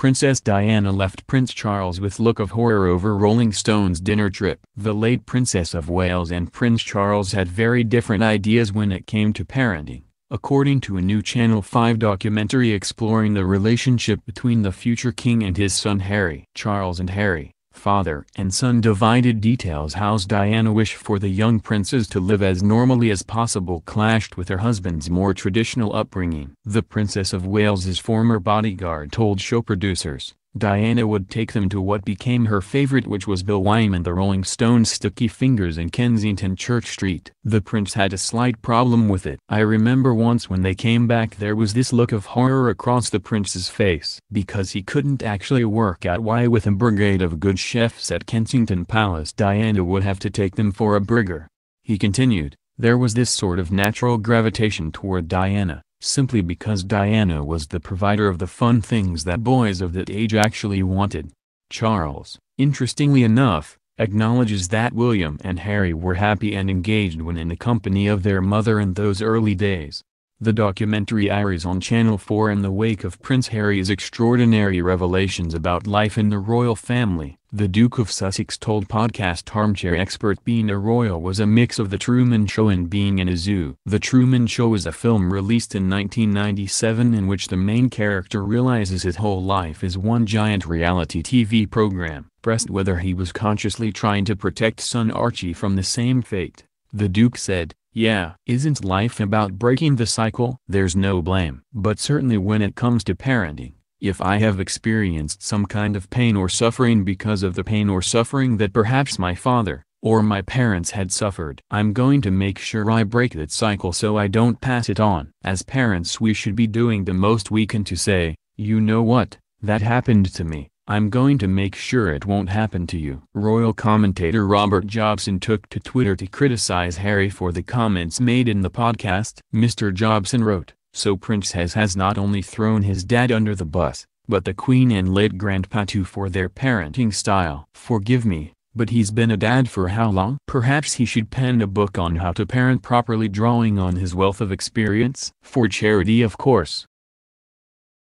Princess Diana left Prince Charles with look of horror over Rolling Stone's dinner trip. The late Princess of Wales and Prince Charles had very different ideas when it came to parenting, according to a new Channel 5 documentary exploring the relationship between the future king and his son Harry. Charles and Harry, father and son divided details how's Diana wish for the young princes to live as normally as possible clashed with her husband's more traditional upbringing. The Princess of Wales's former bodyguard told show producers, Diana would take them to what became her favorite which was Bill Wyman the Rolling Stones' Sticky Fingers in Kensington Church Street. The prince had a slight problem with it. I remember once when they came back there was this look of horror across the prince's face. Because he couldn't actually work out why with a brigade of good chefs at Kensington Palace Diana would have to take them for a burger. He continued, there was this sort of natural gravitation toward Diana simply because Diana was the provider of the fun things that boys of that age actually wanted. Charles, interestingly enough, acknowledges that William and Harry were happy and engaged when in the company of their mother in those early days. The documentary airs on Channel 4 in the wake of Prince Harry's extraordinary revelations about life in the royal family. The Duke of Sussex told podcast armchair expert being a royal was a mix of The Truman Show and being in a zoo. The Truman Show is a film released in 1997 in which the main character realizes his whole life is one giant reality TV program. Pressed whether he was consciously trying to protect son Archie from the same fate, the Duke said, yeah. Isn't life about breaking the cycle? There's no blame. But certainly when it comes to parenting, if I have experienced some kind of pain or suffering because of the pain or suffering that perhaps my father, or my parents had suffered. I'm going to make sure I break that cycle so I don't pass it on. As parents we should be doing the most we can to say, you know what, that happened to me, I'm going to make sure it won't happen to you. Royal commentator Robert Jobson took to Twitter to criticize Harry for the comments made in the podcast. Mr. Jobson wrote, so Prince has has not only thrown his dad under the bus, but the Queen and late Grandpa too for their parenting style. Forgive me, but he's been a dad for how long? Perhaps he should pen a book on how to parent properly drawing on his wealth of experience. For charity of course.